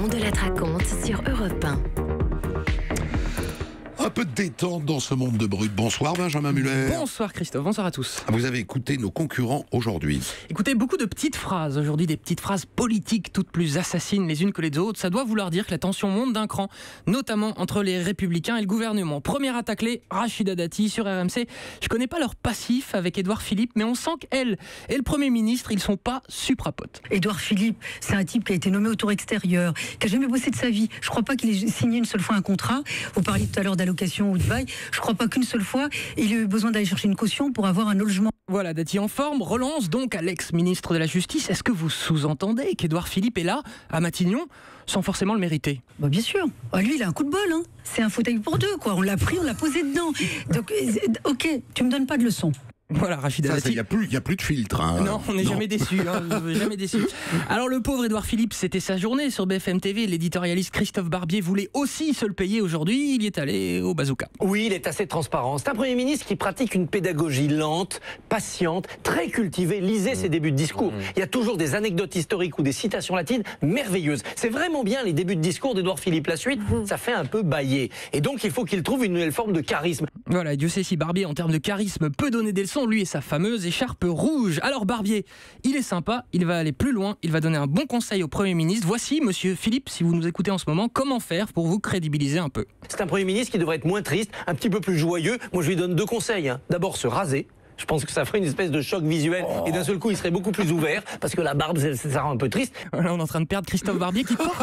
On de la raconte sur Europe 1. Un peu de détente dans ce monde de brut. Bonsoir Benjamin Muller. Bonsoir Christophe, bonsoir à tous. Vous avez écouté nos concurrents aujourd'hui. Écoutez, beaucoup de petites phrases aujourd'hui, des petites phrases politiques toutes plus assassines les unes que les autres. Ça doit vouloir dire que la tension monte d'un cran, notamment entre les républicains et le gouvernement. Première attaque Rachida Dati sur RMC. Je connais pas leur passif avec Édouard Philippe, mais on sent qu'elle et le Premier ministre, ils sont pas suprapotes. Édouard Philippe, c'est un type qui a été nommé au tour extérieur, qui a jamais bossé de sa vie. Je crois pas qu'il ait signé une seule fois un contrat. Vous parliez tout à l'heure d'allocation ou de bail. Je crois pas qu'une seule fois il ait eu besoin d'aller chercher une caution pour avoir un logement. Voilà, Dati en forme relance donc à l'ex-ministre de la Justice. Est-ce que vous sous-entendez qu'Édouard Philippe est là, à Matignon, sans forcément le mériter? Bah Bien sûr. Ah, lui, il a un coup de bol. Hein. C'est un fauteuil pour deux, quoi. On l'a pris, on l'a posé dedans. Donc, euh, ok, tu me donnes pas de leçons. Voilà, Rachida Il n'y a, plus, a plus de filtre. Hein. Non, on n'est jamais déçu. Hein, jamais déçu. Alors, le pauvre Édouard Philippe, c'était sa journée sur BFM TV. L'éditorialiste Christophe Barbier voulait aussi se le payer aujourd'hui. Il y est allé au bazooka. Oui, il est assez transparent. C'est un Premier ministre qui pratique une pédagogie lente, patiente, très cultivée. Lisez ses débuts de discours. Mmh. Il y a toujours des anecdotes historiques ou des citations latines merveilleuses. C'est vraiment bien les débuts de discours d'Édouard Philippe. La suite, mmh. ça fait un peu bailler. Et donc, il faut qu'il trouve une nouvelle forme de charisme. Voilà, Dieu sait si Barbier, en termes de charisme, peut donner des leçons lui et sa fameuse écharpe rouge. Alors Barbier, il est sympa, il va aller plus loin, il va donner un bon conseil au Premier ministre. Voici, Monsieur Philippe, si vous nous écoutez en ce moment, comment faire pour vous crédibiliser un peu. C'est un Premier ministre qui devrait être moins triste, un petit peu plus joyeux. Moi, je lui donne deux conseils. Hein. D'abord, se raser je pense que ça ferait une espèce de choc visuel et d'un seul coup il serait beaucoup plus ouvert parce que la barbe ça, rend un peu triste. Là on est en train de perdre Christophe Barbier qui porte,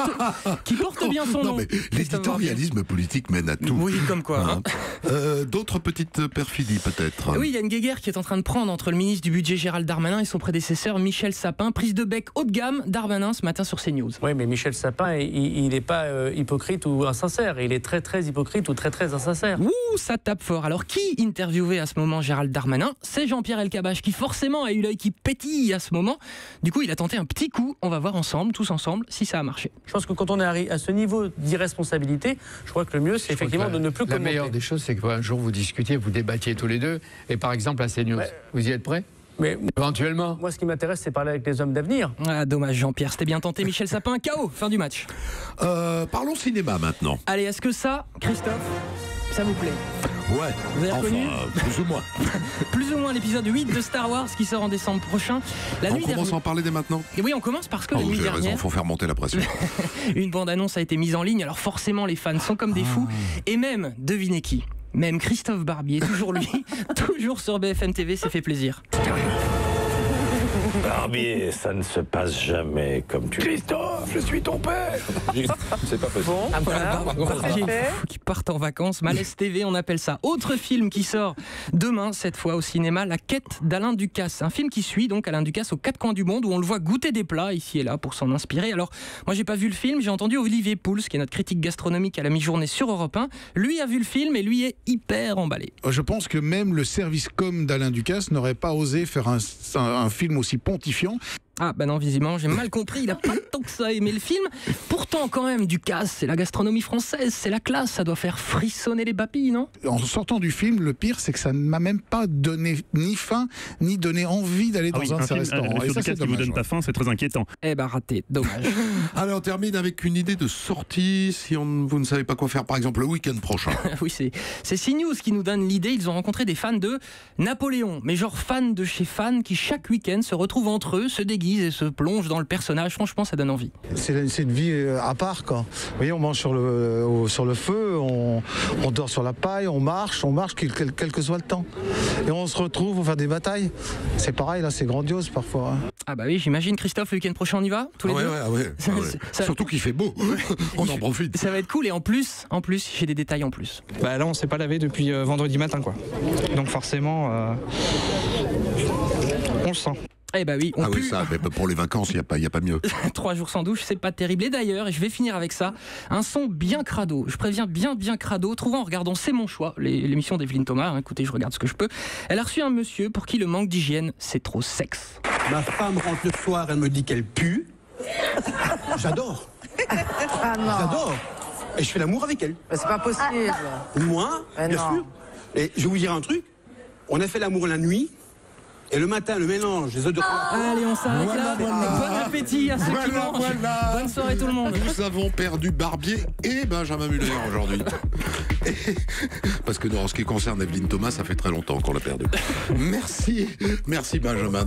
qui porte bien son nom. L'éditorialisme politique mène à tout. Oui, comme quoi. Hein. Hein. Euh, d'autres petites perfidies peut-être. Oui, il y a une guéguerre qui est en train de prendre entre le ministre du budget Gérald Darmanin et son prédécesseur Michel Sapin. Prise de bec haut de gamme Darmanin ce matin sur CNews. Oui, mais Michel Sapin, il n'est pas euh, hypocrite ou insincère. Il est très très hypocrite ou très très insincère. Ouh, ça tape fort. Alors qui interviewait à ce moment Gérald Darmanin? C'est Jean-Pierre Elkabbach qui forcément a eu l'œil qui pétille à ce moment. Du coup, il a tenté un petit coup. On va voir ensemble, tous ensemble, si ça a marché. Je pense que quand on est à ce niveau d'irresponsabilité, je crois que le mieux, c'est effectivement de ne plus commenter. La meilleure des choses, c'est qu'un jour vous discutiez, vous débattiez tous les deux, et par exemple à CNews, vous y êtes prêts mais éventuellement. Moi, ce qui m'intéresse, c'est parler avec les hommes d'avenir. Ah, dommage, Jean-Pierre, c'était bien tenté. Michel Sapin, KO, fin du match. Euh, parlons cinéma maintenant. Allez, est-ce que ça, Christophe, ça vous plaît? Ouais. Vous avez reconnu Plus ou moins. plus ou moins l'épisode 8 de Star Wars qui sort en décembre prochain. La on commence à en parler dès maintenant Et Oui, on commence parce que oh, la nuit dernière... il faut faire monter la pression. une bande-annonce a été mise en ligne, alors forcément les fans sont comme des fous. Ah. Et même, devinez qui? Même Christophe Barbier, toujours lui, toujours sur BFM TV, c'est fait plaisir. Barbier, ça ne se passe jamais comme tu Christophe, je suis ton père C'est pas possible. Bon, voilà, qui partent en vacances. Malaise TV, on appelle ça. Autre film qui sort demain, cette fois au cinéma, La quête d'Alain Ducasse. Un film qui suit donc Alain Ducasse aux quatre coins du monde où on le voit goûter des plats ici et là pour s'en inspirer. Alors, moi j'ai pas vu le film, j'ai entendu Olivier Pouls, qui est notre critique gastronomique à la mi-journée sur Europe 1. Lui a vu le film et lui est hyper emballé. Je pense que même le service com d'Alain Ducasse n'aurait pas osé faire un, un film aussi pontifiant. Ah bah non, visiblement, j'ai mal compris, il a pas tant que ça aimé le film. Pourtant, quand même, du casse, c'est la gastronomie française, c'est la classe, ça doit faire frissonner les papilles, non? En sortant du film, le pire, c'est que ça ne m'a même pas donné ni faim, ni donné envie d'aller ah dans un, de ces restaurants. Et ça, c'est qui vous donne pas faim, c'est très inquiétant. Eh bah raté, dommage. Allez, on termine avec une idée de sortie, si on, vous ne savez pas quoi faire, par exemple, le week-end prochain. oui, c'est CNews qui nous donne l'idée, ils ont rencontré des fans de Napoléon, mais genre fans de chez fans qui chaque week-end se retrouvent entre eux, se déguisent et se plonge dans le personnage. Franchement, ça donne envie. C'est une vie euh, à part, quoi. Vous voyez, on mange sur le, sur le feu, on, dort sur la paille, on marche, on marche quel, que soit le temps. Et on se retrouve, on fait des batailles. C'est pareil, là, c'est grandiose parfois. Hein. Ah bah oui, j'imagine, Christophe, le week-end prochain, on y va tous les ouais, deux ouais, ouais, Surtout qu'il fait beau, on en profite. Ça va être cool et en plus, en plus, j'ai des détails en plus. Bah là, on s'est pas lavé depuis euh, vendredi matin, quoi. Donc forcément, euh, on le sent. Eh bah oui, on ah oui, ça, mais pour les vacances, il n'y a, pas, a pas mieux. Trois jours sans douche, c'est pas terrible. Et d'ailleurs, je vais finir avec ça, un son bien crado. Je préviens bien, bien crado. Trouvant en regardant C'est mon choix, l'émission d'Evelyne Thomas. Hein, écoutez, je regarde ce que je peux. Elle a reçu un monsieur pour qui le manque d'hygiène, c'est trop sexe. Ma femme rentre le soir, elle me dit qu'elle pue. J'adore. Ah J'adore. Et je fais l'amour avec elle. c'est pas possible. Moi, bien sûr. Et je vais vous dire un truc. On a fait l'amour la nuit. Et le matin, le mélange, les odeurs. Allez, on s'arrête Voilà, là. voilà. Bon appétit à ceux qui Voilà, mangent. voilà. Bonne soirée tout le monde. Nous avons perdu Barbier et Benjamin Muller aujourd'hui. Parce que dans ce qui concerne Evelyne Thomas, ça fait très longtemps qu'on l'a perdu. Merci, merci Benjamin.